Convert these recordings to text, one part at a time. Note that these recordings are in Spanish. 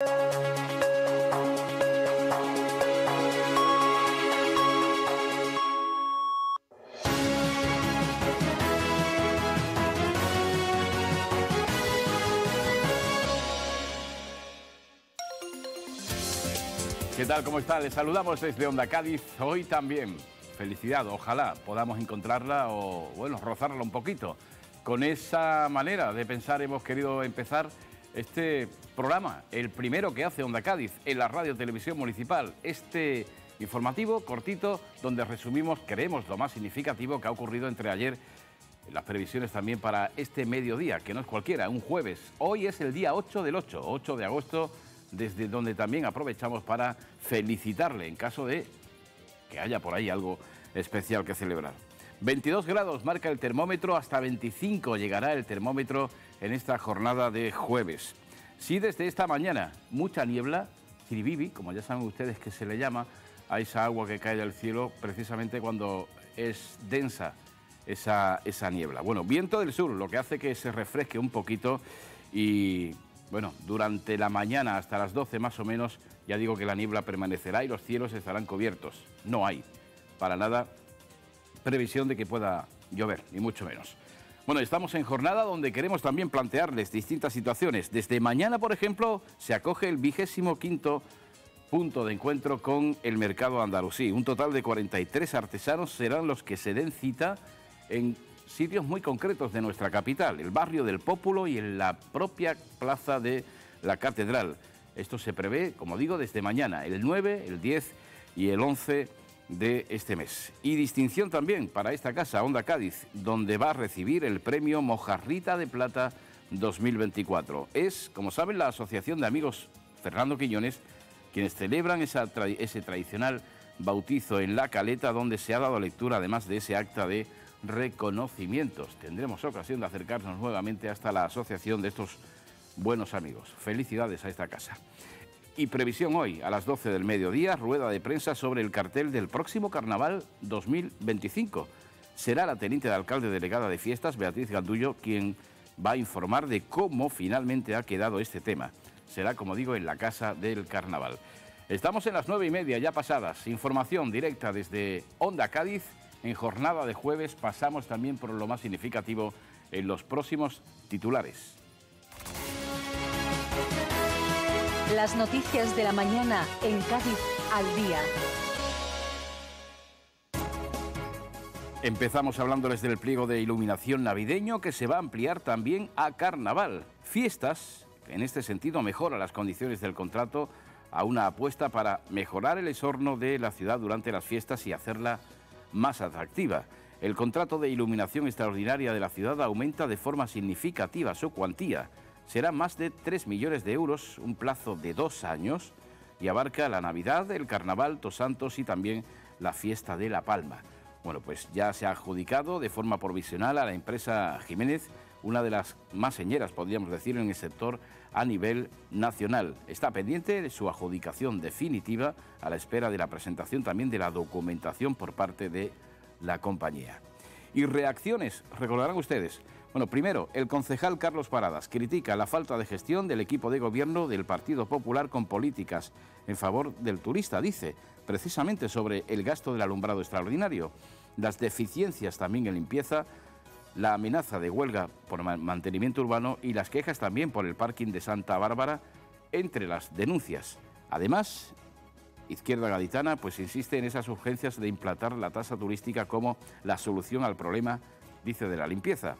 ¿Qué tal? ¿Cómo está? Les saludamos desde Onda Cádiz. Hoy también. Felicidad. Ojalá podamos encontrarla o, bueno, rozarla un poquito. Con esa manera de pensar hemos querido empezar este programa, el primero que hace Onda Cádiz en la radio televisión municipal. Este informativo cortito donde resumimos, creemos, lo más significativo que ha ocurrido entre ayer las previsiones también para este mediodía, que no es cualquiera, un jueves. Hoy es el día 8 del 8, 8 de agosto desde donde también aprovechamos para felicitarle en caso de que haya por ahí algo especial que celebrar. 22 grados marca el termómetro, hasta 25 llegará el termómetro en esta jornada de jueves. Sí, desde esta mañana, mucha niebla, ciribibi, como ya saben ustedes que se le llama a esa agua que cae del cielo precisamente cuando es densa esa, esa niebla. Bueno, viento del sur, lo que hace que se refresque un poquito y bueno, durante la mañana hasta las 12 más o menos, ya digo que la niebla permanecerá y los cielos estarán cubiertos. No hay, para nada, previsión de que pueda llover, ni mucho menos. Bueno, estamos en jornada donde queremos también plantearles distintas situaciones. Desde mañana, por ejemplo, se acoge el vigésimo quinto punto de encuentro con el mercado andalusí. Un total de 43 artesanos serán los que se den cita en sitios muy concretos de nuestra capital, el barrio del Pópulo y en la propia plaza de la Catedral. Esto se prevé, como digo, desde mañana, el 9, el 10 y el 11 de este mes. Y distinción también para esta casa, Onda Cádiz, donde va a recibir el premio Mojarrita de Plata 2024. Es, como saben, la Asociación de Amigos Fernando Quiñones quienes celebran ese tradicional bautizo en la caleta donde se ha dado lectura además de ese acta de reconocimientos. Tendremos ocasión de acercarnos nuevamente hasta la asociación de estos buenos amigos. Felicidades a esta casa. Y previsión hoy, a las 12 del mediodía, rueda de prensa sobre el cartel del próximo Carnaval 2025. Será la teniente de alcalde delegada de fiestas, Beatriz Gandullo, quien va a informar de cómo finalmente ha quedado este tema. Será, como digo, en la Casa del Carnaval. Estamos en las nueve y media ya pasadas. Información directa desde Onda Cádiz en jornada de jueves pasamos también por lo más significativo en los próximos titulares. Las noticias de la mañana en Cádiz al día. Empezamos hablándoles del pliego de iluminación navideño que se va a ampliar también a carnaval. Fiestas, en este sentido mejora las condiciones del contrato a una apuesta para mejorar el esorno de la ciudad durante las fiestas y hacerla más atractiva. El contrato de iluminación extraordinaria de la ciudad aumenta de forma significativa su cuantía. Será más de 3 millones de euros, un plazo de dos años, y abarca la Navidad, el Carnaval, Santos y también la fiesta de La Palma. Bueno, pues ya se ha adjudicado de forma provisional a la empresa Jiménez, una de las más señeras, podríamos decir, en el sector a nivel nacional. Está pendiente de su adjudicación definitiva a la espera de la presentación también de la documentación por parte de la compañía. Y reacciones, recordarán ustedes. Bueno, primero, el concejal Carlos Paradas critica la falta de gestión del equipo de gobierno del Partido Popular con políticas en favor del turista, dice, precisamente sobre el gasto del alumbrado extraordinario, las deficiencias también en limpieza, la amenaza de huelga por mantenimiento urbano y las quejas también por el parking de Santa Bárbara entre las denuncias. Además, Izquierda Gaditana pues insiste en esas urgencias de implantar la tasa turística como la solución al problema, dice, de la limpieza.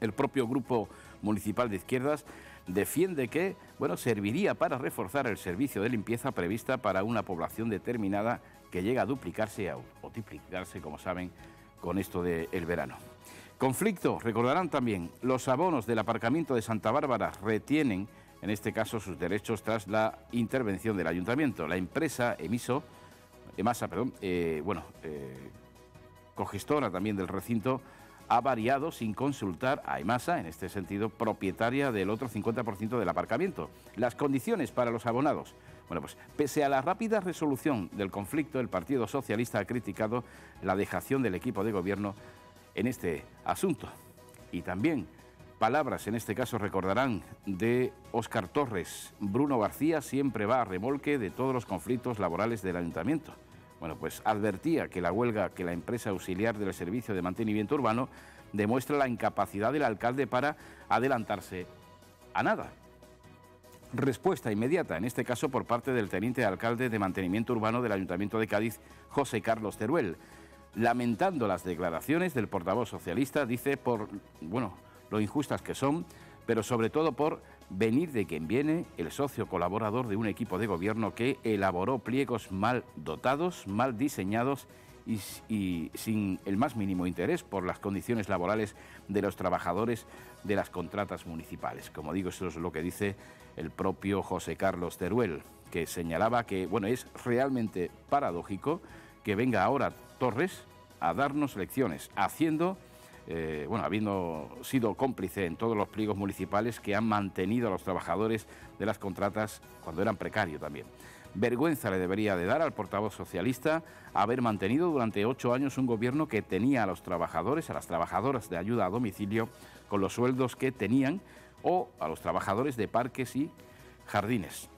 El propio grupo municipal de izquierdas defiende que, bueno, serviría para reforzar el servicio de limpieza prevista para una población determinada que llega a duplicarse o triplicarse, como saben, con esto del verano. Conflicto, recordarán también, los abonos del aparcamiento de Santa Bárbara retienen, en este caso, sus derechos tras la intervención del ayuntamiento. La empresa Emiso, Emasa, perdón, eh, bueno, eh, cogestora también del recinto, ha variado sin consultar a Emasa, en este sentido, propietaria del otro 50% del aparcamiento. Las condiciones para los abonados. Bueno, pues pese a la rápida resolución del conflicto, el Partido Socialista ha criticado la dejación del equipo de gobierno en este asunto. Y también Palabras, en este caso recordarán, de Óscar Torres. Bruno García siempre va a remolque de todos los conflictos laborales del ayuntamiento. Bueno, pues advertía que la huelga que la empresa auxiliar del servicio de mantenimiento urbano demuestra la incapacidad del alcalde para adelantarse a nada. Respuesta inmediata, en este caso por parte del teniente alcalde de mantenimiento urbano del Ayuntamiento de Cádiz, José Carlos Teruel. Lamentando las declaraciones del portavoz socialista, dice por, bueno, lo injustas que son, pero sobre todo por venir de quien viene el socio colaborador de un equipo de gobierno que elaboró pliegos mal dotados, mal diseñados y, sin el más mínimo interés por las condiciones laborales de los trabajadores de las contratas municipales. Como digo, eso es lo que dice el propio José Carlos Teruel, que señalaba que bueno, es realmente paradójico que venga ahora Torres a darnos lecciones, haciendo eh, bueno, habiendo sido cómplice en todos los pliegos municipales que han mantenido a los trabajadores de las contratas cuando eran precarios también. Vergüenza le debería de dar al portavoz socialista haber mantenido durante ocho años un gobierno que tenía a los trabajadores, a las trabajadoras de ayuda a domicilio, con los sueldos que tenían, o a los trabajadores de parques y jardines.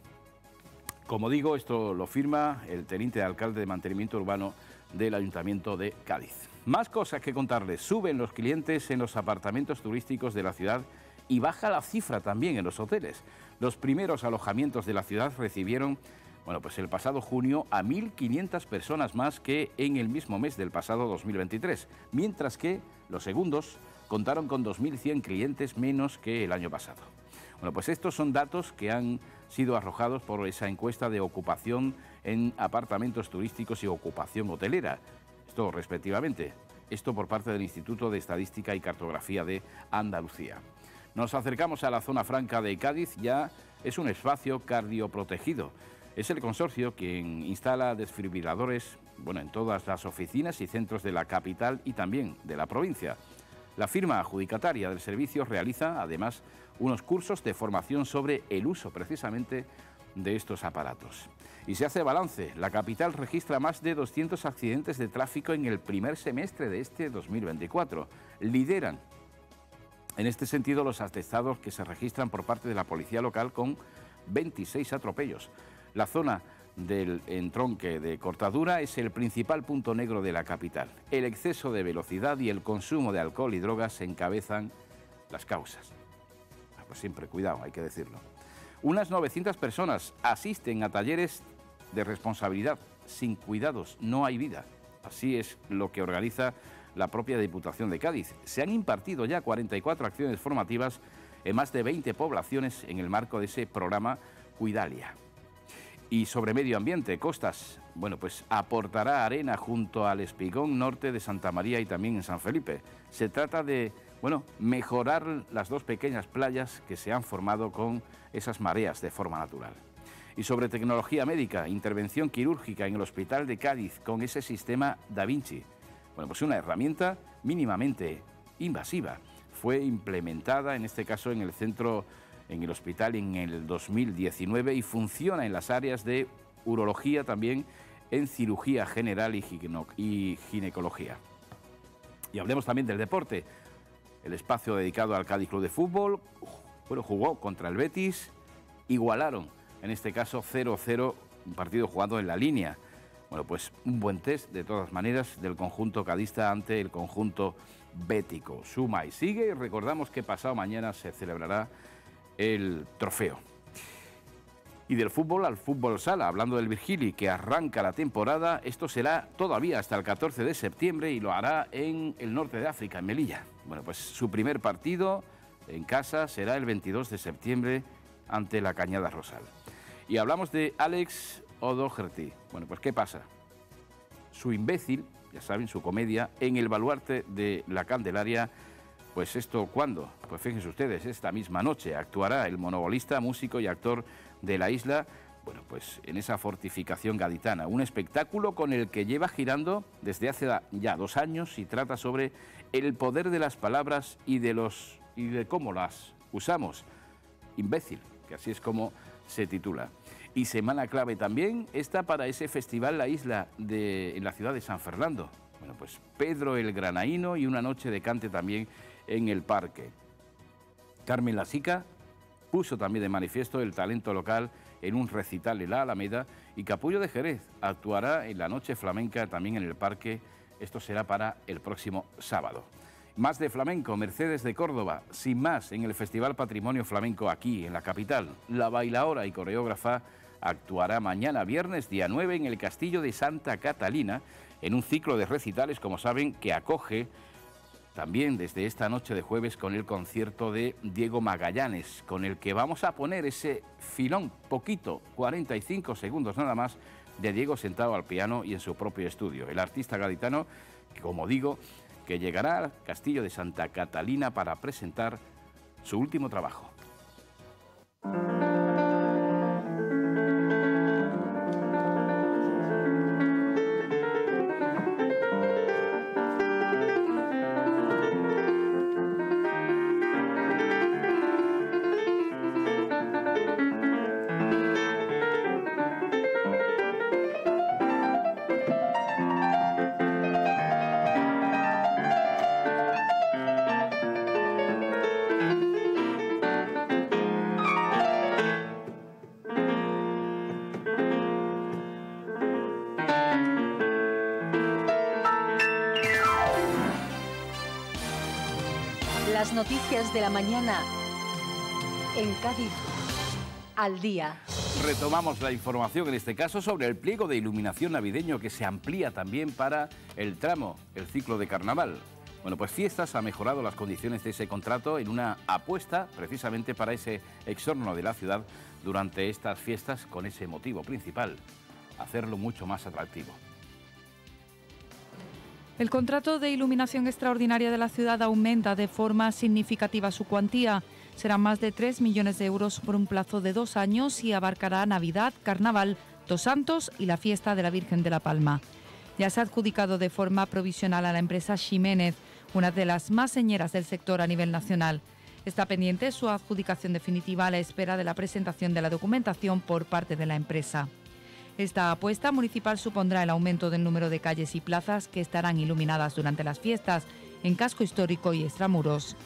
Como digo, esto lo firma el teniente de alcalde de mantenimiento urbano del Ayuntamiento de Cádiz. Más cosas que contarles. Suben los clientes en los apartamentos turísticos de la ciudad y baja la cifra también en los hoteles. Los primeros alojamientos de la ciudad recibieron, bueno, pues el pasado junio a 1.500 personas más que en el mismo mes del pasado 2023, mientras que los segundos contaron con 2.100 clientes menos que el año pasado. Bueno, pues estos son datos que han sido arrojados por esa encuesta de ocupación en apartamentos turísticos y ocupación hotelera respectivamente. Esto por parte del Instituto de Estadística y Cartografía de Andalucía. Nos acercamos a la zona franca de Cádiz, ya es un espacio cardioprotegido. Es el consorcio quien instala desfibriladores bueno, en todas las oficinas y centros de la capital y también de la provincia. La firma adjudicataria del servicio realiza además unos cursos de formación sobre el uso precisamente de estos aparatos. Y se hace balance. La capital registra más de 200 accidentes de tráfico en el primer semestre de este 2024. Lideran en este sentido los atestados que se registran por parte de la policía local con 26 atropellos. La zona del entronque de cortadura es el principal punto negro de la capital. El exceso de velocidad y el consumo de alcohol y drogas encabezan las causas. Ah, pues siempre cuidado, hay que decirlo. Unas 900 personas asisten a talleres de responsabilidad. Sin cuidados no hay vida. Así es lo que organiza la propia Diputación de Cádiz. Se han impartido ya 44 acciones formativas en más de 20 poblaciones en el marco de ese programa Cuidalia. Y sobre medio ambiente, Costas, bueno, pues aportará arena junto al espigón norte de Santa María y también en San Felipe. Se trata de, bueno, mejorar las dos pequeñas playas que se han formado con esas mareas de forma natural y sobre tecnología médica, intervención quirúrgica en el Hospital de Cádiz con ese sistema Da Vinci. Bueno, pues una herramienta mínimamente invasiva. Fue implementada, en este caso, en el centro, en el hospital en el 2019 y funciona en las áreas de urología también, en cirugía general y, y ginecología. Y hablemos también del deporte. El espacio dedicado al Cádiz Club de Fútbol, bueno, jugó contra el Betis, igualaron en este caso 0-0, un partido jugado en la línea. Bueno, pues un buen test de todas maneras del conjunto cadista ante el conjunto bético. Suma y sigue y recordamos que pasado mañana se celebrará el trofeo. Y del fútbol al fútbol sala, hablando del Virgili que arranca la temporada, esto será todavía hasta el 14 de septiembre y lo hará en el norte de África, en Melilla. Bueno, pues su primer partido en casa será el 22 de septiembre ante la Cañada Rosal. Y hablamos de Alex O'Doherty. Bueno, pues ¿qué pasa? Su imbécil, ya saben, su comedia, en el baluarte de la Candelaria, pues esto, ¿cuándo? Pues fíjense ustedes, esta misma noche actuará el monobolista, músico y actor de la isla, bueno, pues en esa fortificación gaditana, un espectáculo con el que lleva girando desde hace ya dos años y trata sobre el poder de las palabras y de los y de cómo las usamos. Imbécil, que así es como se titula. Y semana clave también está para ese festival La Isla de, en la ciudad de San Fernando. Bueno, pues Pedro el Granaíno y una noche de cante también en el parque. Carmen Lasica puso también de manifiesto el talento local en un recital en la Alameda y Capullo de Jerez actuará en la noche flamenca también en el parque. Esto será para el próximo sábado. Más de flamenco, Mercedes de Córdoba, sin más, en el Festival Patrimonio Flamenco aquí, en la capital. La bailaora y coreógrafa actuará mañana viernes, día 9, en el Castillo de Santa Catalina, en un ciclo de recitales, como saben, que acoge también desde esta noche de jueves con el concierto de Diego Magallanes, con el que vamos a poner ese filón poquito, 45 segundos nada más, de Diego sentado al piano y en su propio estudio. El artista gaditano, como digo, que llegará al Castillo de Santa Catalina para presentar su último trabajo. Mañana en Cádiz al día. Retomamos la información, en este caso sobre el pliego de iluminación navideño que se amplía también para el tramo, el ciclo de carnaval. Bueno, pues Fiestas ha mejorado las condiciones de ese contrato en una apuesta precisamente para ese exorno de la ciudad durante estas fiestas con ese motivo principal, hacerlo mucho más atractivo. El contrato de iluminación extraordinaria de la ciudad aumenta de forma significativa su cuantía. Será más de 3 millones de euros por un plazo de dos años y abarcará Navidad, Carnaval, Dos Santos y la fiesta de la Virgen de la Palma. Ya se ha adjudicado de forma provisional a la empresa Ximénez, una de las más señeras del sector a nivel nacional. Está pendiente su adjudicación definitiva a la espera de la presentación de la documentación por parte de la empresa. Esta apuesta municipal supondrá el aumento del número de calles y plazas que estarán iluminadas durante las fiestas en casco histórico y extramuros.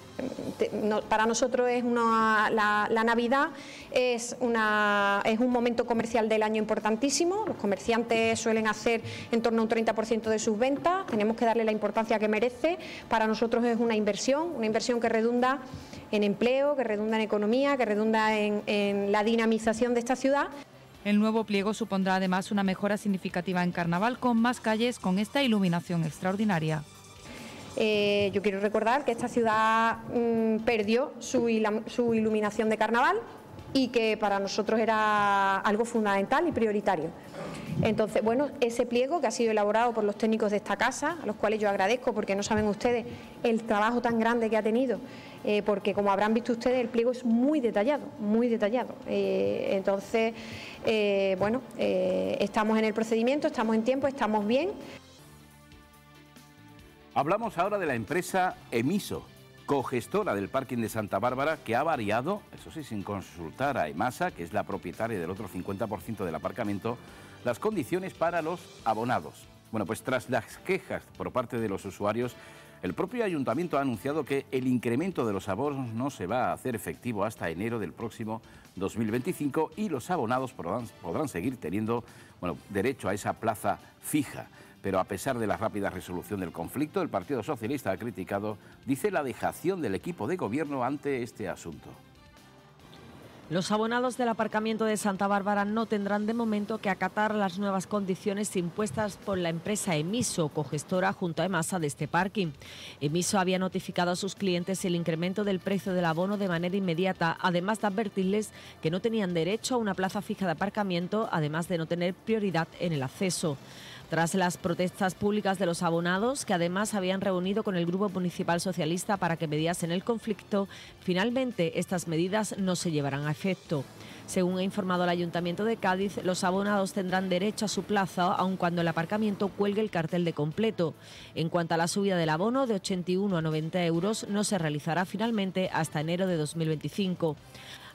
Para nosotros es una, la, Navidad es, una, es un momento comercial del año importantísimo. Los comerciantes suelen hacer en torno a un 30% de sus ventas. Tenemos que darle la importancia que merece. Para nosotros es una inversión, una inversión que redunda en empleo, que redunda en economía, que redunda en la dinamización de esta ciudad. El nuevo pliego supondrá además una mejora significativa en Carnaval con más calles con esta iluminación extraordinaria. Eh, yo quiero recordar que esta ciudad mmm, perdió su iluminación de Carnaval y que para nosotros era algo fundamental y prioritario. Entonces, bueno, ese pliego que ha sido elaborado por los técnicos de esta casa, a los cuales yo agradezco porque no saben ustedes el trabajo tan grande que ha tenido, eh, porque como habrán visto ustedes, el pliego es muy detallado, muy detallado. Eh, entonces, eh, bueno, estamos en el procedimiento, estamos en tiempo, estamos bien. Hablamos ahora de la empresa Emiso, cogestora del parking de Santa Bárbara, que ha variado, eso sí, sin consultar a EMASA, que es la propietaria del otro 50% del aparcamiento, las condiciones para los abonados. Bueno, pues tras las quejas por parte de los usuarios, el propio ayuntamiento ha anunciado que el incremento de los abonos no se va a hacer efectivo hasta enero del próximo 2025 y los abonados podrán, seguir teniendo derecho a esa plaza fija. Pero a pesar de la rápida resolución del conflicto, el Partido Socialista ha criticado, dice, la dejación del equipo de gobierno ante este asunto. Los abonados del aparcamiento de Santa Bárbara no tendrán de momento que acatar las nuevas condiciones impuestas por la empresa Emiso, cogestora junto a EMASA de este parking. Emiso había notificado a sus clientes el incremento del precio del abono de manera inmediata, además de advertirles que no tenían derecho a una plaza fija de aparcamiento, además de no tener prioridad en el acceso. Tras las protestas públicas de los abonados, que además habían reunido con el Grupo Municipal Socialista para que mediasen el conflicto, finalmente estas medidas no se llevarán a efecto. Según ha informado el Ayuntamiento de Cádiz, los abonados tendrán derecho a su plaza aun cuando el aparcamiento cuelgue el cartel de completo. En cuanto a la subida del abono de 81 a 90 euros, no se realizará finalmente hasta enero de 2025.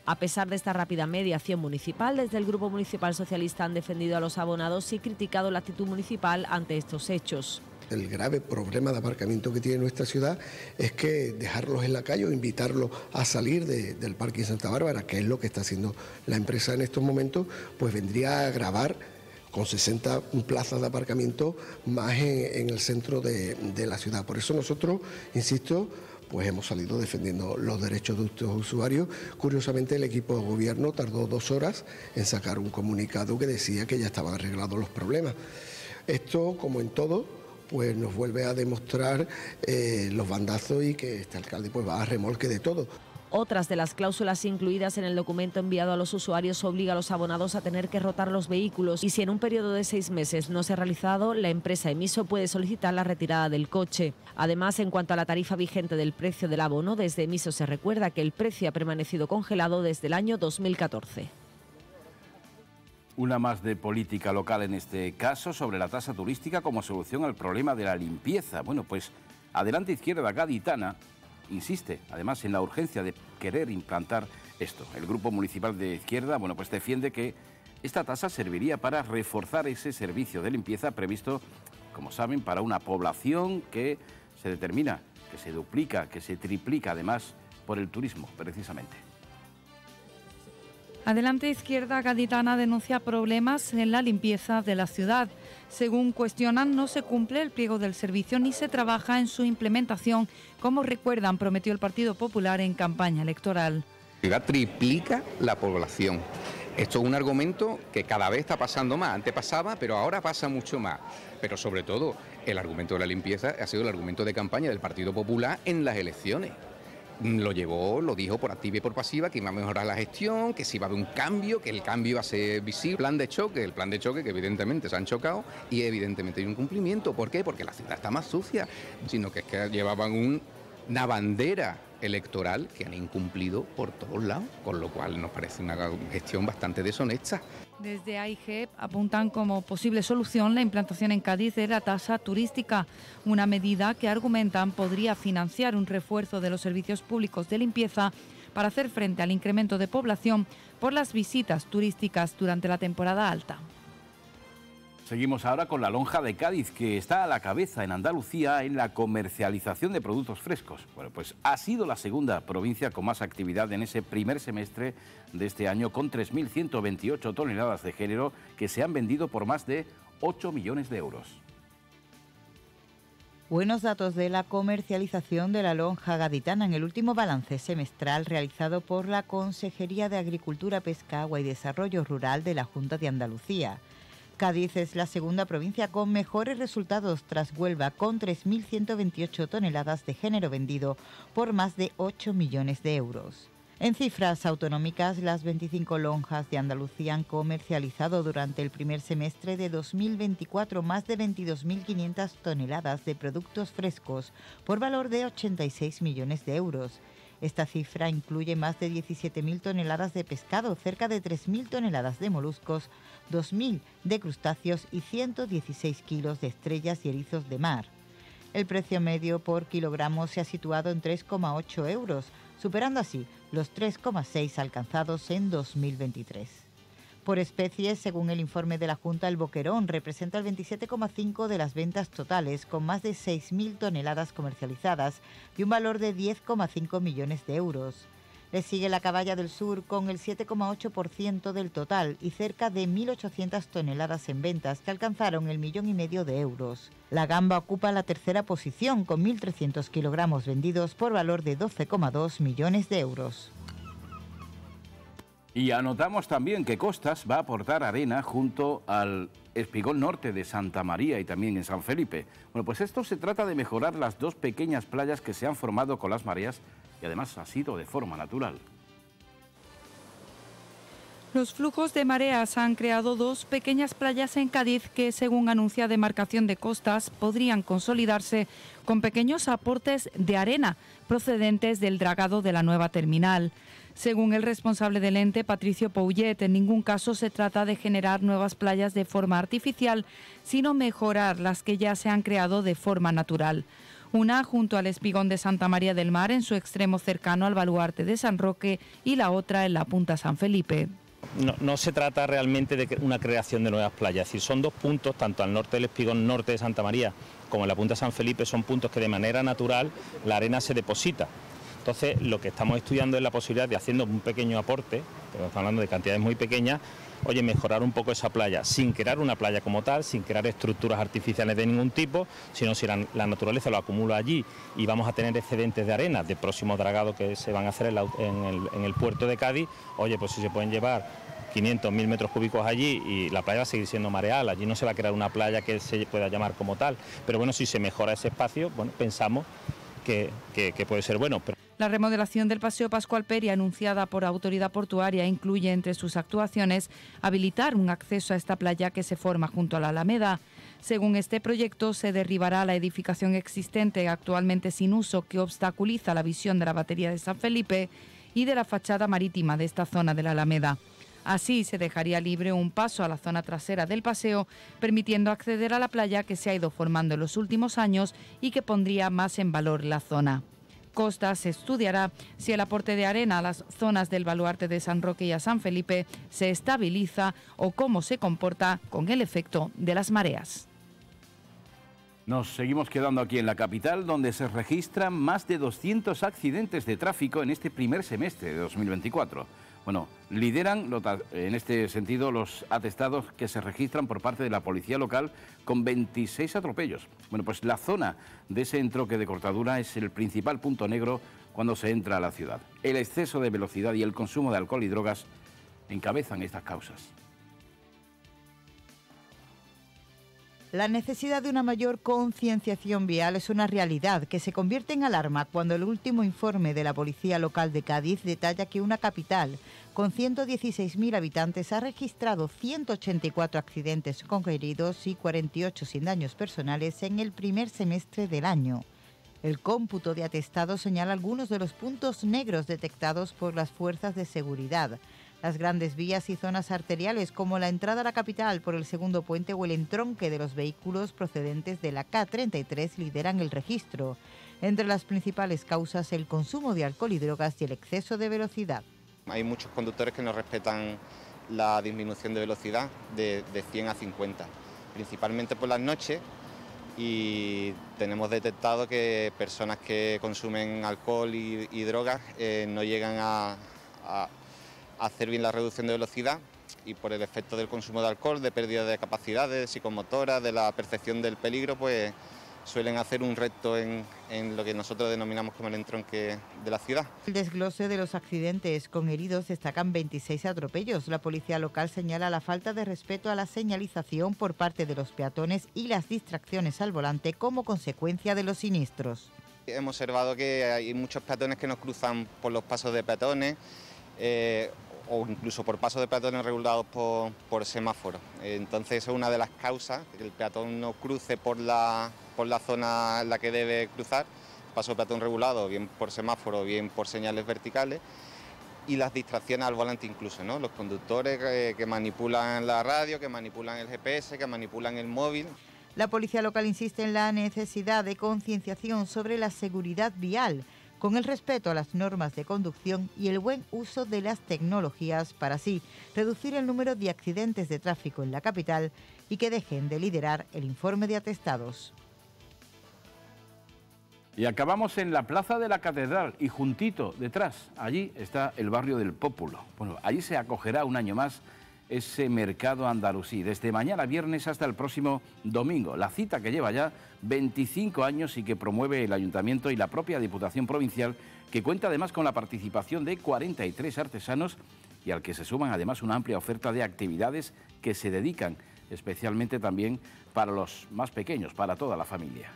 A pesar de esta rápida mediación municipal, desde el Grupo Municipal Socialista han defendido a los abonados y criticado la actitud municipal ante estos hechos. el grave problema de aparcamiento que tiene nuestra ciudad es que dejarlos en la calle o invitarlos a salir del Parque Santa Bárbara, que es lo que está haciendo la empresa en estos momentos, pues vendría a agravar con 60 plazas de aparcamiento más en, el centro de, de la ciudad. Por eso nosotros, insisto, pues hemos salido defendiendo los derechos de estos usuarios. Curiosamente, el equipo de gobierno tardó dos horas en sacar un comunicado que decía que ya estaban arreglados los problemas. Esto, como en todo, pues nos vuelve a demostrar eh, los bandazos y que este alcalde pues va a remolque de todo. Otras de las cláusulas incluidas en el documento enviado a los usuarios obliga a los abonados a tener que rotar los vehículos y si en un periodo de seis meses no se ha realizado, la empresa emiso puede solicitar la retirada del coche. Además, en cuanto a la tarifa vigente del precio del abono, desde emiso se recuerda que el precio ha permanecido congelado desde el año 2014. Una más de política local en este caso sobre la tasa turística como solución al problema de la limpieza. Bueno, pues Adelante Izquierda Gaditana insiste además en la urgencia de querer implantar esto. El Grupo Municipal de Izquierda, bueno, pues defiende que esta tasa serviría para reforzar ese servicio de limpieza previsto, como saben, para una población que se determina, que se duplica, que se triplica además por el turismo, precisamente. Adelante Izquierda Gaditana denuncia problemas en la limpieza de la ciudad. Según cuestionan, no se cumple el pliego del servicio ni se trabaja en su implementación, como recuerdan prometió el Partido Popular en campaña electoral. La triplica la población. Esto es un argumento que cada vez está pasando más. Antes pasaba, pero ahora pasa mucho más. Pero sobre todo, el argumento de la limpieza ha sido el argumento de campaña del Partido Popular en las elecciones lo llevó, lo dijo por activa y por pasiva, que iba a mejorar la gestión, que si iba a haber un cambio, que el cambio iba a ser visible. Plan de choque, el plan de choque que evidentemente se han chocado y evidentemente hay un cumplimiento. ¿Por qué? Porque la ciudad está más sucia, sino que es que llevaban una bandera electoral que han incumplido por todos lados, con lo cual nos parece una gestión bastante deshonesta. Desde AIGEP apuntan como posible solución la implantación en Cádiz de la tasa turística, una medida que argumentan podría financiar un refuerzo de los servicios públicos de limpieza para hacer frente al incremento de población por las visitas turísticas durante la temporada alta. Seguimos ahora con la lonja de Cádiz, que está a la cabeza en Andalucía en la comercialización de productos frescos. Bueno, pues ha sido la segunda provincia con más actividad en ese primer semestre de este año, con 3.128 toneladas de género que se han vendido por más de 8 millones de euros. Buenos datos de la comercialización de la lonja gaditana en el último balance semestral realizado por la Consejería de Agricultura, Pesca, Agua y Desarrollo Rural de la Junta de Andalucía. Cádiz es la segunda provincia con mejores resultados tras Huelva, con 3.128 toneladas de género vendido por más de 8 millones de euros. En cifras autonómicas, las 25 lonjas de Andalucía han comercializado durante el primer semestre de 2024 más de 22.500 toneladas de productos frescos por valor de 86 millones de euros. Esta cifra incluye más de 17.000 toneladas de pescado, cerca de 3.000 toneladas de moluscos, 2.000 de crustáceos y 116 kilos de estrellas y erizos de mar. El precio medio por kilogramo se ha situado en 3,8 euros, superando así los 3,6 alcanzados en 2023. Por especies, según el informe de la Junta, el boquerón representa el 27,5 de las ventas totales, con más de 6.000 toneladas comercializadas y un valor de 10,5 millones de euros. Le sigue la caballa del sur con el 7,8% del total y cerca de 1.800 toneladas en ventas que alcanzaron el millón y medio de euros. La gamba ocupa la tercera posición con 1.300 kilogramos vendidos por valor de 12,2 millones de euros. Y anotamos también que Costas va a aportar arena junto al Espigón Norte de Santa María y también en San Felipe. Bueno, pues esto se trata de mejorar las dos pequeñas playas que se han formado con las mareas y además ha sido de forma natural. Los flujos de mareas han creado dos pequeñas playas en Cádiz que, según anuncia demarcación de costas, podrían consolidarse con pequeños aportes de arena procedentes del dragado de la nueva terminal. Según el responsable del ente, Patricio Pouillet, en ningún caso se trata de generar nuevas playas de forma artificial, sino mejorar las que ya se han creado de forma natural una junto al espigón de Santa María del Mar en su extremo cercano al baluarte de San Roque y la otra en la punta San Felipe. no, se trata realmente de una creación de nuevas playas, es decir, son dos puntos, tanto al norte del Espigón norte de Santa María como en la punta San Felipe, son puntos que de manera natural la arena se deposita. Entonces, lo que estamos estudiando es la posibilidad de, haciendo un pequeño aporte, estamos hablando de cantidades muy pequeñas, oye, mejorar un poco esa playa, sin crear una playa como tal, sin crear estructuras artificiales de ningún tipo, sino si la, naturaleza lo acumula allí y vamos a tener excedentes de arena de próximos dragados que se van a hacer en, en el puerto de Cádiz, oye, pues si se pueden llevar 500, 1000 metros cúbicos allí y la playa va a seguir siendo mareal. Allí no se va a crear una playa que se pueda llamar como tal. Pero bueno, si se mejora ese espacio, bueno, pensamos que, puede ser bueno. La remodelación del Paseo Pascual Peri, anunciada por Autoridad Portuaria, incluye entre sus actuaciones habilitar un acceso a esta playa que se forma junto a la Alameda. Según este proyecto, se derribará la edificación existente actualmente sin uso que obstaculiza la visión de la batería de San Felipe y de la fachada marítima de esta zona de la Alameda. Así se dejaría libre un paso a la zona trasera del paseo, permitiendo acceder a la playa que se ha ido formando en los últimos años y que pondría más en valor la zona. Costa se estudiará si el aporte de arena a las zonas del baluarte de San Roque y a San Felipe se estabiliza o cómo se comporta con el efecto de las mareas. Nos seguimos quedando aquí en la capital, donde se registran más de 200 accidentes de tráfico en este primer semestre de 2024. Bueno, lideran en este sentido los atestados que se registran por parte de la policía local con 26 atropellos. Bueno, pues la zona de ese entroque de cortadura es el principal punto negro cuando se entra a la ciudad. El exceso de velocidad y el consumo de alcohol y drogas encabezan estas causas. La necesidad de una mayor concienciación vial es una realidad que se convierte en alarma cuando el último informe de la Policía Local de Cádiz detalla que una capital con 116.000 habitantes ha registrado 184 accidentes con heridos y 48 sin daños personales en el primer semestre del año. El cómputo de atestados señala algunos de los puntos negros detectados por las fuerzas de seguridad las grandes vías y zonas arteriales como la entrada a la capital por el segundo puente o el entronque de los vehículos procedentes de la K33 lideran el registro. Entre las principales causas el consumo de alcohol y drogas y el exceso de velocidad. Hay muchos conductores que no respetan la disminución de velocidad de, 100 a 50, principalmente por las noches y tenemos detectado que personas que consumen alcohol y, drogas eh, no llegan a hacer bien la reducción de velocidad y por el efecto del consumo de alcohol, de pérdida de capacidades psicomotoras, de la percepción del peligro, pues suelen hacer un reto en, en, lo que nosotros denominamos como el entronque de la ciudad. El desglose de los accidentes con heridos destacan 26 atropellos. La policía local señala la falta de respeto a la señalización por parte de los peatones y las distracciones al volante como consecuencia de los siniestros. Hemos observado que hay muchos peatones que nos cruzan por los pasos de peatones. Eh, o incluso por paso de peatones regulados por, semáforo. Entonces es una de las causas, que el peatón no cruce por la, por la zona en la que debe cruzar, paso de peatón regulado, bien por semáforo, bien por señales verticales, y las distracciones al volante incluso, ¿no? los conductores que, que manipulan la radio, que manipulan el GPS, que manipulan el móvil. La policía local insiste en la necesidad de concienciación sobre la seguridad vial con el respeto a las normas de conducción y el buen uso de las tecnologías para así reducir el número de accidentes de tráfico en la capital y que dejen de liderar el informe de atestados. Y acabamos en la Plaza de la Catedral y juntito detrás, allí está el barrio del Pópulo. Bueno, allí se acogerá un año más ese mercado andalusí, desde mañana viernes hasta el próximo domingo. La cita que lleva ya 25 años y que promueve el Ayuntamiento y la propia Diputación Provincial, que cuenta además con la participación de 43 artesanos y al que se suman además una amplia oferta de actividades que se dedican especialmente también para los más pequeños, para toda la familia.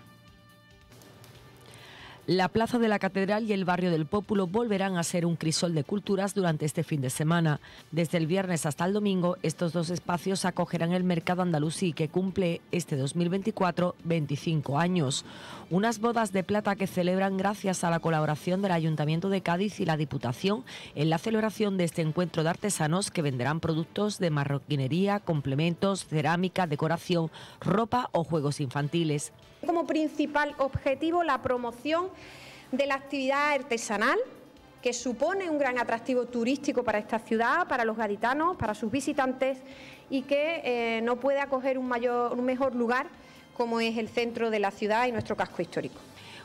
La Plaza de la Catedral y el barrio del Pópulo volverán a ser un crisol de culturas durante este fin de semana. Desde el viernes hasta el domingo, estos dos espacios acogerán el mercado andalusí que cumple este 2024 25 años. Unas bodas de plata que celebran gracias a la colaboración del Ayuntamiento de Cádiz y la Diputación en la celebración de este encuentro de artesanos que venderán productos de marroquinería, complementos, cerámica, decoración, ropa o juegos infantiles. Como principal objetivo la promoción de la actividad artesanal que supone un gran atractivo turístico para esta ciudad, para los gaditanos, para sus visitantes y que eh, no puede acoger un, mayor, un mejor lugar como es el centro de la ciudad y nuestro casco histórico.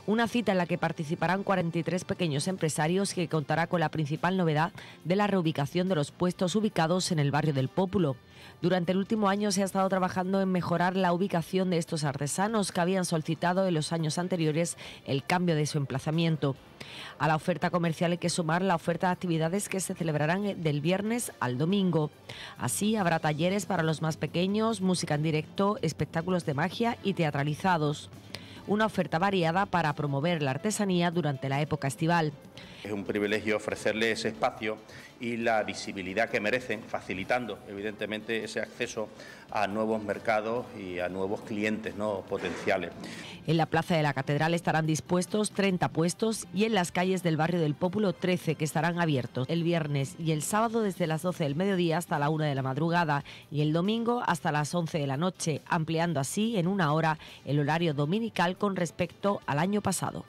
Una cita en la que participarán 43 pequeños empresarios que contará con la principal novedad de la reubicación de los puestos ubicados en el barrio del Pópulo. Durante el último año se ha estado trabajando en mejorar la ubicación de estos artesanos que habían solicitado en los años anteriores el cambio de su emplazamiento. A la oferta comercial hay que sumar la oferta de actividades que se celebrarán del viernes al domingo. Así habrá talleres para los más pequeños, música en directo, espectáculos de magia y teatralizados una oferta variada para promover la artesanía durante la época estival. Es un privilegio ofrecerle ese espacio y la visibilidad que merecen, facilitando evidentemente ese acceso a nuevos mercados y a nuevos clientes ¿no? potenciales. En la Plaza de la Catedral estarán dispuestos 30 puestos y en las calles del barrio del Pópulo 13 que estarán abiertos el viernes y el sábado desde las 12 del mediodía hasta la 1 de la madrugada y el domingo hasta las 11 de la noche, ampliando así en una hora el horario dominical con respecto al año pasado.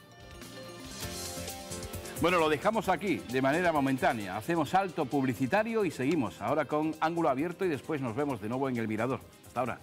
Bueno, lo dejamos aquí de manera momentánea. Hacemos salto publicitario y seguimos ahora con ángulo abierto y después nos vemos de nuevo en el mirador. Hasta ahora.